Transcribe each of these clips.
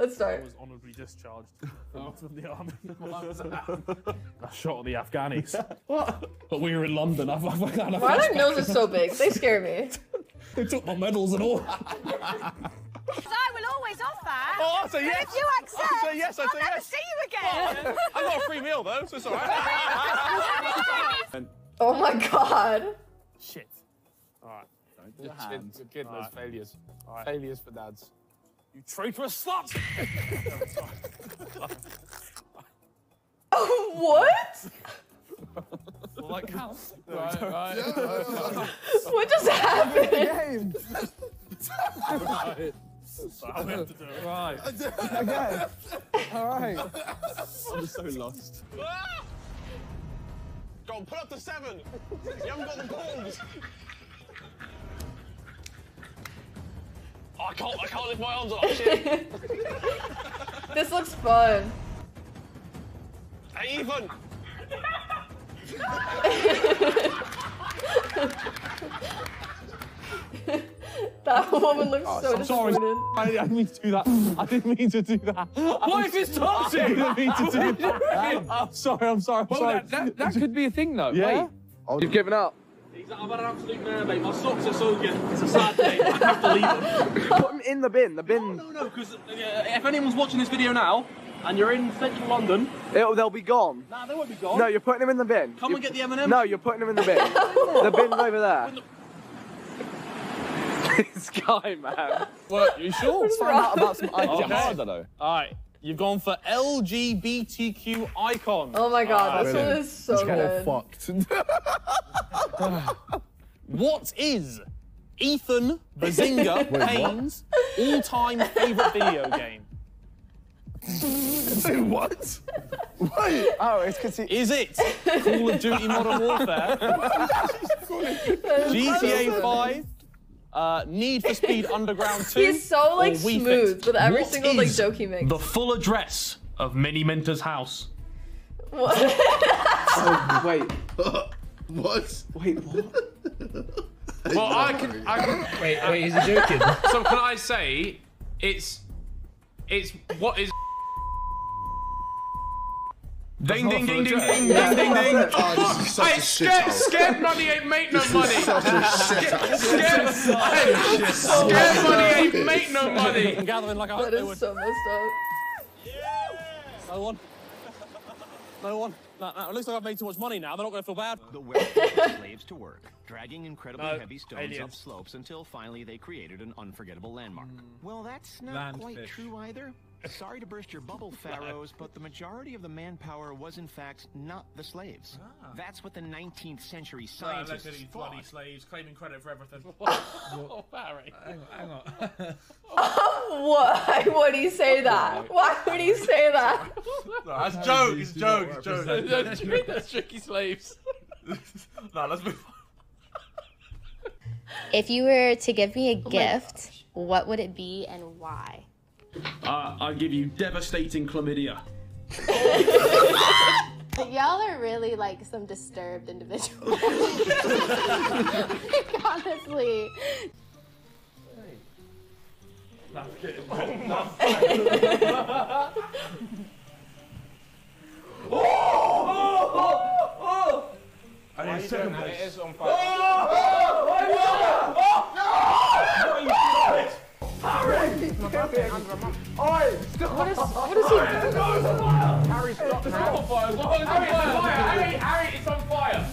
let's start. I was honourably discharged from, from oh. the army. I shot at the Afghanis. what? But we were in London. I, I, I, I, Why are their noses so big? They scare me. They took my medals and all. I will always offer. Oh, I say yes. If you accept, I say yes, I I'll say never yes. see you again. I got a free meal though, so it's all right. Oh my god. Shit. All right. Good kid, good kid, those failures. Alright. Failures for dads. You traitorous slut! what? Well, that counts. Right, right. What just happened? So I have to do it. right. Okay. All right. I'm so lost. Ah! Go on, put up the seven. You haven't got the balls. Oh, I can't, I can't lift my arms up. Shit. This looks fun. Hey, Ethan. That woman looks oh, so I'm sorry. disappointed. I didn't mean to do that. I didn't mean to do that. What if it's toxic? I didn't mean to do that. I'm sorry, I'm sorry, I'm Well, sorry. that, that, that could be a thing, though. Yeah? Wait. You've given up. I've had an absolute mare, mate. My socks are soaking. It's a sad day. I have to leave them. Put them in the bin. The bin. No, no, because if anyone's watching this video now and you're in central London, It'll, they'll be gone. nah, they won't be gone. No, you're putting them in the bin. Come You- and get the M&M. No, you're putting them in the bin. the bin's over there. this guy, man. Well, you sure? Let's find out about some Okay. ideas. All right, you've gone for LGBTQ icon. Oh my god, this one is so good. fucked. What is Ethan Behzinga Payne's all-time favorite video game? what? Wait. Oh, it's because he. Is it Call of Duty Modern Warfare, GTA 5, uh, Need for Speed Underground 2, He's so like or Fit? smooth with every What single like joke he makes. The full address of Miniminter's house. What? oh, Wait. What? Wait, what? Well, I can. I can Wait, wait, is he joking? so can I say it's it's what is Ding ding ding ding ding Yeah. ding ding ding. Oh, this is such Hey, a scared, scared money ain't make no money. Such a shithole. Scared, hey, scared money ain't make no money. I'm gathering like I that hope they would. so messed up. No one. No one. No, no, it looks like I've made too much money now. They're not going to feel bad. The Welsh slaves to work, dragging incredibly No, heavy stones aliens. up slopes until finally they created an unforgettable landmark. Hmm. Well, that's not Land quite fish. true either. Sorry to burst your bubble, pharaohs, but the majority of the manpower was in fact not the slaves. Ah. That's what the 19th century ah, scientists thought. slaves claiming credit for everything. Oh, Barry. Hang on, hang on. Why would he say that? Why would he say that? That's joke. It's joke. It's joke. That's tricky, that's tricky slaves. no, let's move. If you were to give me a oh gift, what would it be and why? Uh, I give you devastating chlamydia. Y'all are really like some disturbed individuals. like, honestly. I need second place. It is on fire. What is what is he Harry, stop It's now. on fire. Harry, it's on fire. Harry, Harry, it's on fire.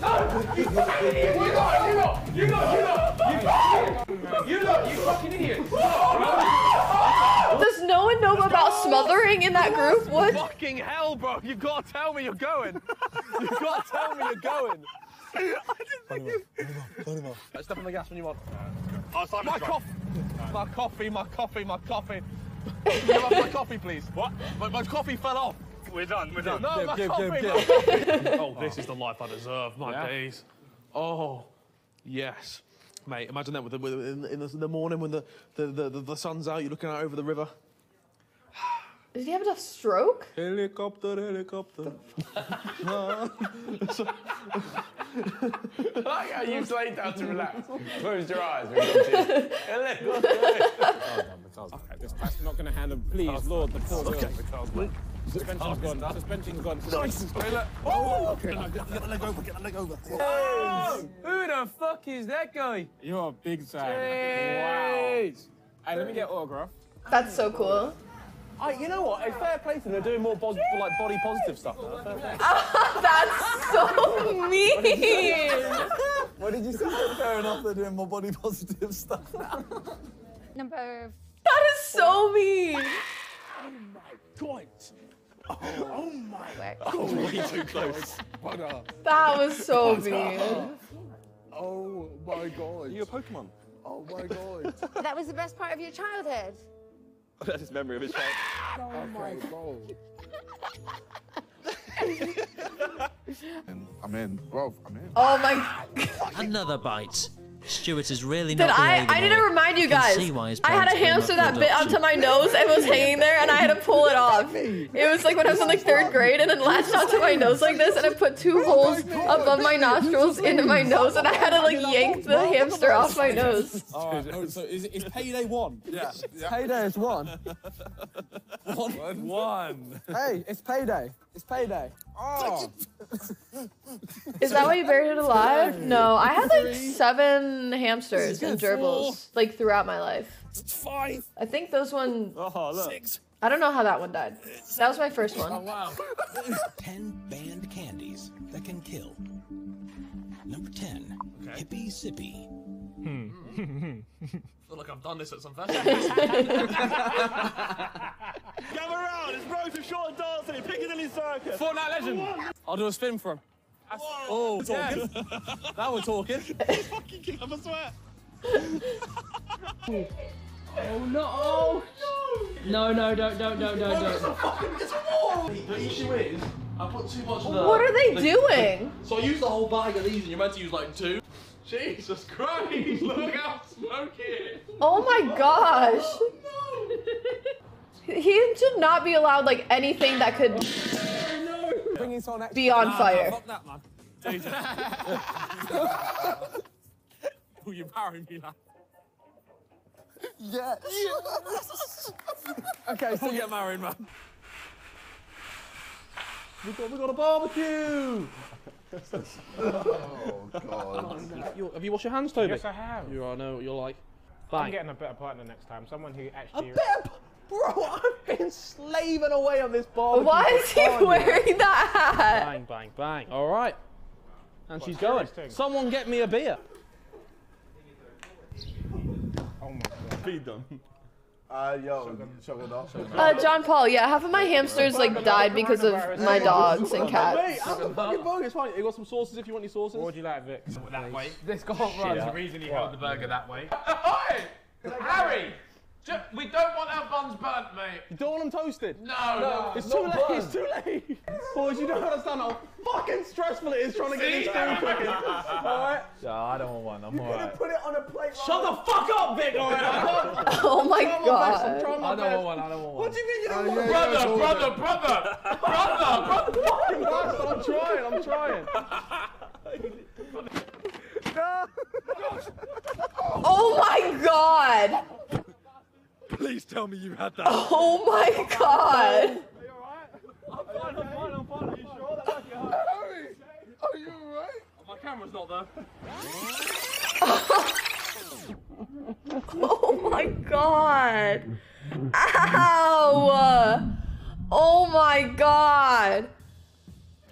No, you got, you got, you got, you got, you got, you got, you fucking idiot. Does no one know about smothering in that group? What? Fucking hell, bro. You've got to tell me you're going. You've got to tell me you're going. Step on the gas when you want. Oh, My coffee. My coffee, my coffee, my coffee. Can you have my coffee, please? What? My, my coffee fell off. We're done, we're done. No, my give, coffee. give, my give. Oh, this is the life I deserve. My Yeah. days. Oh, yes. Mate, imagine that with the, with, in, in, the, in the morning when the, the, the, the, the sun's out, you're looking out over the river. Did he have a stroke? Helicopter, helicopter. I like how you laid down to relax. Closed your eyes. when you did. Okay, this that's not going to handle. Please, Lord, the poor girl. Suspension's gone. Suspension's gone. Nice. Oh! Okay, no, get, get the leg over. Get the leg over. Oh! Who the fuck is that guy? You're a big fan. Wow. Hey, let me get autograph. That's so cool. Oh, you know what? It's fair play to them. They're doing more pos- like body positive stuff now. Fair play. That's so mean. What did you say? Fair enough, they're doing more body positive stuff now. Number. That is so mean. Oh my god. Oh, my. Oh, way too close. That was so mean. Oh my god. You're a Pokemon? Oh my god. That was the best part of your childhood. That's his memory of his child. oh my god. I'm in, bro. I'm in. Oh my. Another bite. Stuart is really Did not I? behaving I didn't remind you You guys. see why his I had a parents gave him hamster that bit onto my nose and was hanging there, and I had to pull it off. It was like when I was in like third grade, and it latched onto my nose like this, and it put two holes above my nostrils into my nose, and I had to like yank the hamster off my nose. All right. Oh, so is, is payday one? Yeah. Payday is one. One. One. Hey, it's payday. It's payday. Oh. Is that why you buried it alive? No, I had like seven hamsters and gerbils like throughout my life. Five. I think those one. Oh, look. Six. I don't know how that one died. That was my first one. Oh, wow. 10 banned candies that can kill. Number 10, Hippie Sippy. I hmm. feel like I've done this at some festival. Gather around, it's Rose with Short and Dancing, Piccadilly Circus. Fortnite legend. I'll do a spin for him. Oh, talking. now we're talking. Fucking king, I swear. Oh no! No, no, don't, don't, don't, don't, don't. the issue is, I put too much of the. What are they the- doing? So I used the whole bag of these, and you're meant to use like two. Jesus Christ! Look how smoky! Oh my gosh. Oh, no. He should not be allowed like anything that could oh, Bringing someone extra. be on fire. Fuck that, man. Will you marry me, lad? Yes. Okay, so We'll get married, man. We got, we got a barbecue. Oh god. You- have you washed your hands, Tobi? Yes, I have. You are no. You're like. I'm getting a better partner next time. Someone who actually. A actually. better. Bro, I've been slaving away on this barbecue. Why is he fun, you know. wearing that hat? Bang, bang, bang. All right. And she's going. thing. Someone get me a beer. Oh my god. Feed done. Uh, yo, shotgun off. Uh, John Paul, yeah, half of my hamsters like died because of my dogs and Wait, cats. have the fucking burger. It's fine. You got some sauces if you want any sauces. What would you like, Vic? That way. This can't run. There's a reason he held the burger that way. Oi! Harry! Ju- We don't want our buns burnt, mate. You don't want them toasted? No, no. It's too late. It's too late. Boys, you don't understand how fucking stressful it is trying to get these food cooking. All right. No, I don't want one. I'm alright. Put it on a plate. Shut the fuck up, Vic. All right. I'm Oh my trying. I'm god. trying my I don't best. want one. I don't want one. What do you mean you don't Oh, want yeah, a yeah, Brother, it's brother, brother, brother, brother. fucking bastard? I'm trying. I'm trying. Oh my god. Please tell me you had that. Oh my god. Are you alright? I'm fine. I'm fine. I'm fine. Are you sure? That might. Harry, are you alright? My camera's not there. Oh my god. Ow. Oh my god.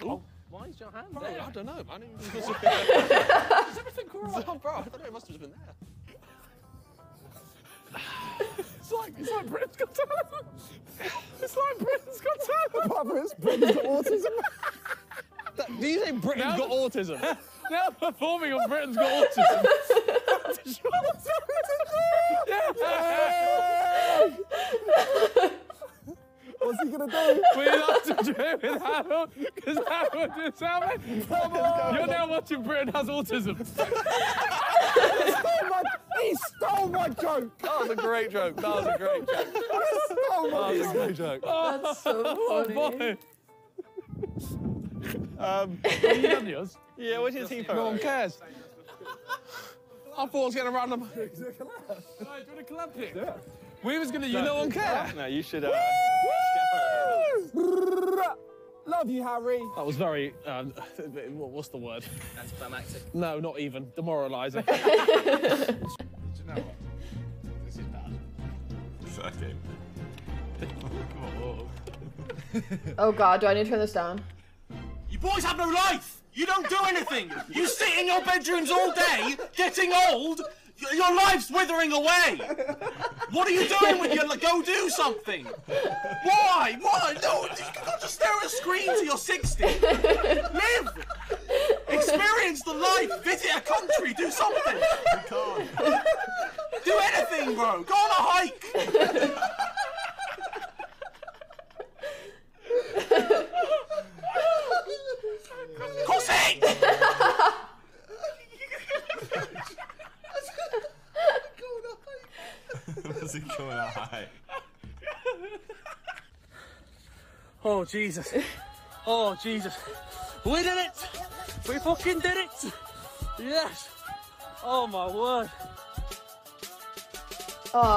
Oh, why is your hand there? I don't know, man. Is everything alright? Oh, bro, I don't know. It must have been there. It's like, it's like Britain's got talent. It's like Britain's got talent. Brothers, Britain's got autism. That- Do you say Britain's got autism? Now performing on Britain's Got Autism. What's he gonna do? We love to do with Harold because Harold is Harold. You're now watching Britain Has Autism. stole my, he stole my joke. That was a great joke. That was a great joke. He stole my That was a great joke. That's so Oh funny. boy. Um, Have you done yours? yeah, where's your team No one cares. I thought I was getting around them. do you want a collab pic? We was gonna. You No. no one care. No, you should. Uh, Love you, Harry. That was very. Um, what's the word? Anticlimactic. No, not even demoralising. Oh god, do I need to turn this down? You boys have no life. You don't do anything. You sit in your bedrooms all day, getting old. Your life's withering away. What are you doing with your? Life? Go do something. Why? Why? No, you can't just stare at a screen till you're 60. Live. Experience the life. Visit a country. Do something. You can't. Do anything, bro. Go on a hike. It going on? Oh Jesus! Oh Jesus! We did it! We fucking did it! Yes! Oh my word! Oh.